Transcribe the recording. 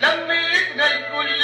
لميتنا الكل